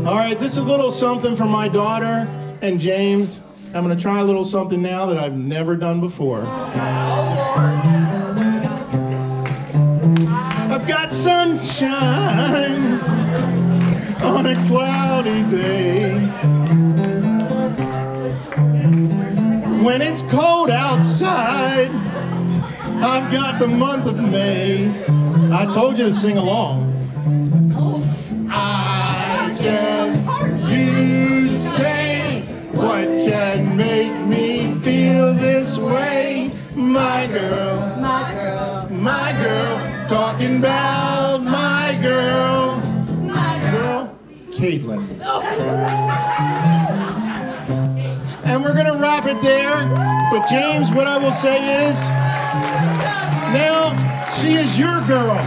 All right, this is a little something for my daughter and James. I'm going to try a little something now that I've never done before. I've got sunshine on a cloudy day. When it's cold outside, I've got the month of May. I told you to sing along. Girl, My girl, my girl, talking about my girl. my girl. Girl, Katelyn. And we're gonna wrap it there. But James, what I will say is, now she is your girl.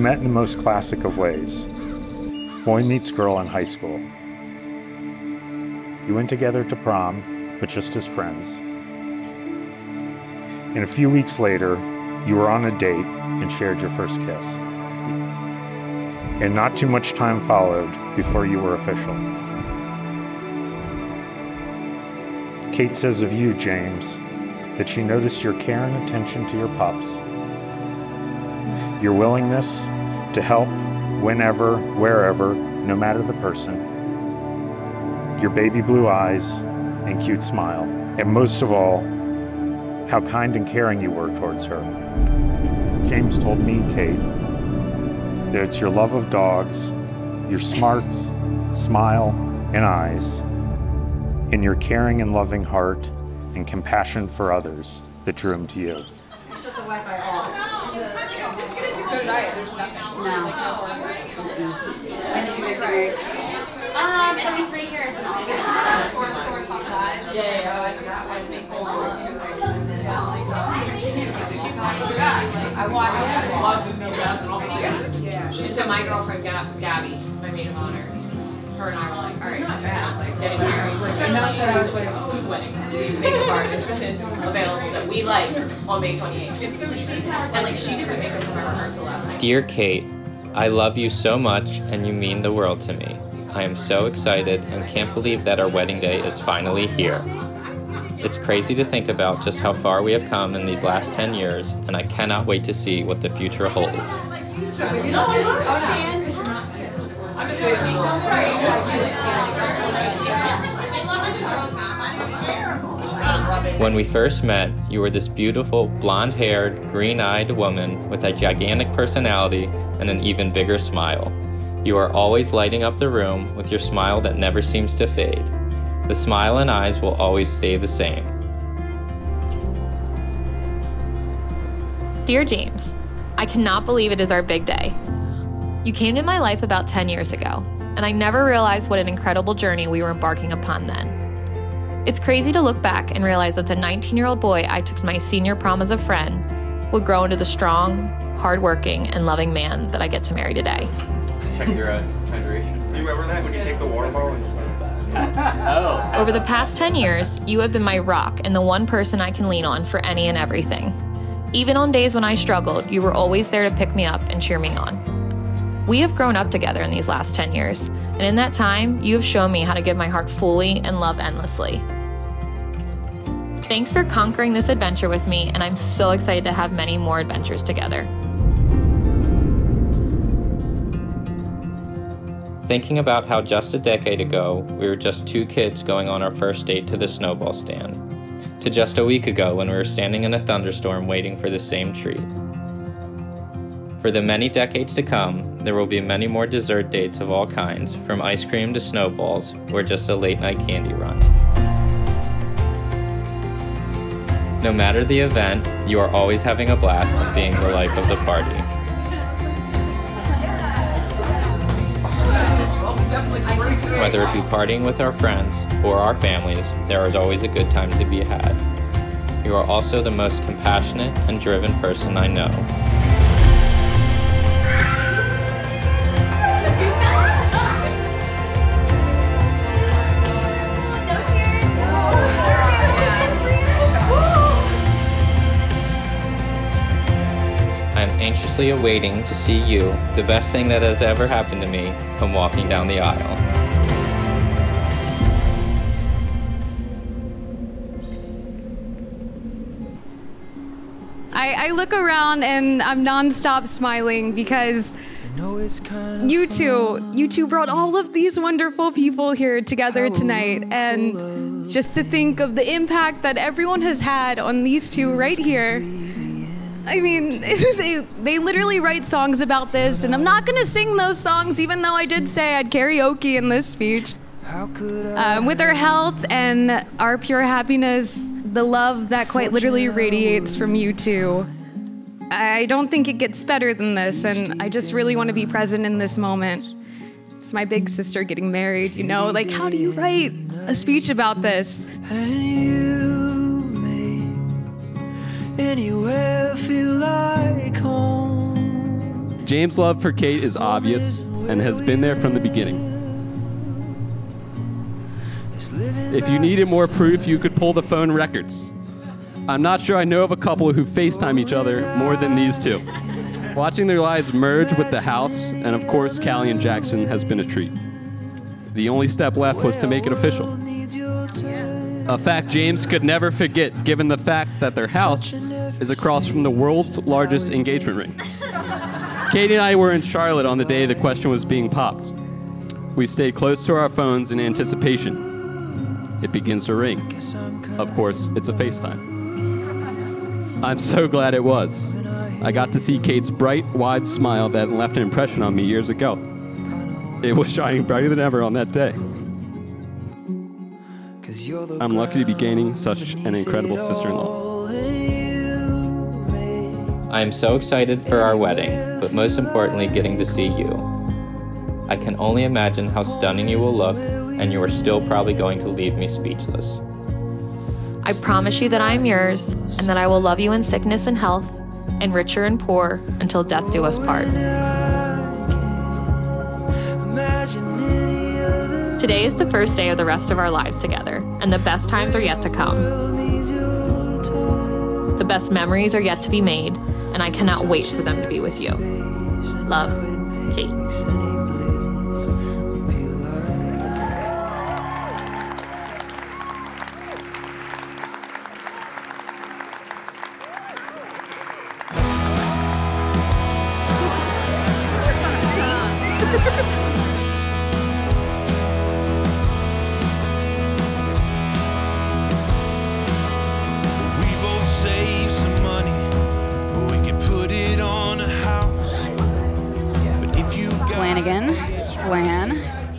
Met in the most classic of ways. Boy meets girl in high school. You went together to prom, but just as friends. And a few weeks later, you were on a date and shared your first kiss. And not too much time followed before you were official. Kate says of you, James, that she noticed your care and attention to your pups your willingness to help whenever, wherever, no matter the person, your baby blue eyes and cute smile, and most of all, how kind and caring you were towards her. James told me, Kate, that it's your love of dogs, your smarts, smile, and eyes, and your caring and loving heart and compassion for others that drew him to you. So did I. There's nothing. No. When did you guys marry? Um, at least three years and all. Yeah, yeah, yeah. Oh, I forgot. I make I watched lots of millions and all that. Yeah. And so my girlfriend Gab- Gabby, my maid of honor, her and I were like, all right, like getting married. We're Not that I was like oh, a food wedding. Makeup artist is available that we like on May 28th. It's so And like she did my makeup for my rehearsal last night. Dear Kate, I love you so much and you mean the world to me. I am so excited and can't believe that our wedding day is finally here. It's crazy to think about just how far we have come in these last 10 years, and I cannot wait to see what the future holds. When we first met, you were this beautiful, blonde haired, green eyed woman with a gigantic personality and an even bigger smile. You are always lighting up the room with your smile that never seems to fade. The smile and eyes will always stay the same. Dear James, I cannot believe it is our big day. You came to my life about 10 years ago, and I never realized what an incredible journey we were embarking upon then. It's crazy to look back and realize that the 19 year old boy I took to my senior prom as a friend would grow into the strong, hardworking, and loving man that I get to marry today. Check your uh, hydration. You remember that when you take the water bottle and Oh. Over the past 10 years, you have been my rock and the one person I can lean on for any and everything. Even on days when I struggled, you were always there to pick me up and cheer me on. We have grown up together in these last 10 years, and in that time, you have shown me how to give my heart fully and love endlessly. Thanks for conquering this adventure with me, and I'm so excited to have many more adventures together. Thinking about how just a decade ago, we were just two kids going on our first date to the snowball stand, to just a week ago when we were standing in a thunderstorm waiting for the same treat. For the many decades to come, there will be many more dessert dates of all kinds, from ice cream to snowballs, or just a late night candy run. No matter the event, you are always having a blast and being the life of the party. Whether it be partying with our friends or our families, there is always a good time to be had. You are also the most compassionate and driven person I know. Anxiously awaiting to see you, the best thing that has ever happened to me, come walking down the aisle. I, I look around and I'm nonstop smiling because you two, you two brought all of these wonderful people here together tonight. And just to think of the impact that everyone has had on these two right here. I mean, they, they literally write songs about this, and I'm not gonna sing those songs, even though I did say I'd karaoke in this speech. Um, with our health and our pure happiness, the love that quite literally radiates from you two. I don't think it gets better than this, and I just really want to be present in this moment. It's my big sister getting married, you know? Like, how do you write a speech about this? Anywhere feel like home. James' love for Kate is obvious and has been there from the beginning. If you needed more proof, you could pull the phone records. I'm not sure I know of a couple who FaceTime each other more than these two. Watching their lives merge with the house, and of course, Callie and Jackson, has been a treat. The only step left was to make it official. A fact James could never forget, given the fact that their house is across from the world's largest engagement ring. Katie and I were in Charlotte on the day the question was being popped. We stayed close to our phones in anticipation. It begins to ring. Of course, it's a FaceTime. I'm so glad it was. I got to see Kate's bright, wide smile that left an impression on me years ago. It was shining brighter than ever on that day. I'm lucky to be gaining such an incredible sister in law. I am so excited for our wedding, but most importantly, getting to see you. I can only imagine how stunning you will look, and you are still probably going to leave me speechless. I promise you that I am yours and that I will love you in sickness and health, and richer and poor until death do us part. Today is the first day of the rest of our lives together, and the best times are yet to come. The best memories are yet to be made, and I cannot wait for them to be with you. Love, Kate.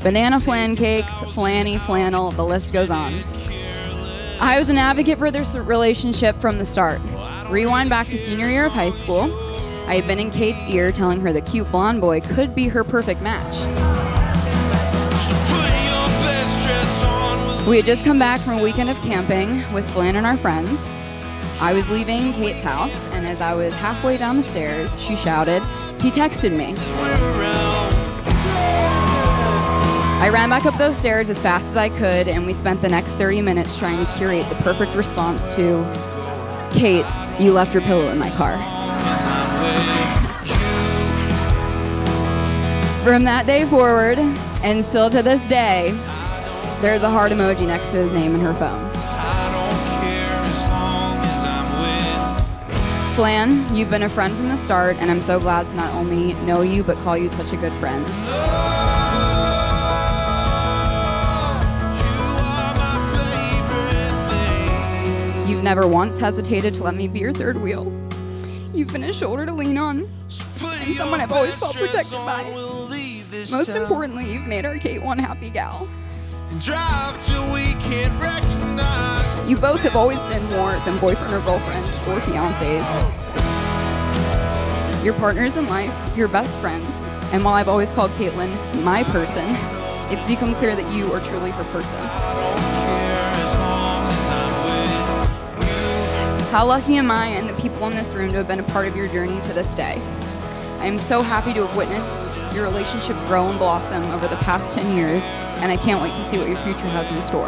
Banana flan cakes, flanny, flannel, the list goes on. I was an advocate for this relationship from the start. Rewind back to senior year of high school. I had been in Kate's ear telling her the cute blonde boy could be her perfect match. We had just come back from a weekend of camping with Flan and our friends. I was leaving Kate's house, and as I was halfway down the stairs, she shouted, He texted me. I ran back up those stairs as fast as I could, and we spent the next 30 minutes trying to curate the perfect response to Kate, you left your pillow in my car. From that day forward, and still to this day, there's a heart emoji next to his name in her phone. Flan, you've been a friend from the start, and I'm so glad to not only know you, but call you such a good friend. You've never once hesitated to let me be your third wheel. You've been a shoulder to lean on, and someone I've always felt protected by. Most importantly, you've made our Kate one happy gal. drive till we can't recognize. You both have always been more than boyfriend or girlfriend or fiancés. Your partners in life, your best friends, and while I've always called Katelyn my person, it's become clear that you are truly her person. How lucky am I and the people in this room to have been a part of your journey to this day? I am so happy to have witnessed your relationship grow and blossom over the past 10 years, and I can't wait to see what your future has in store.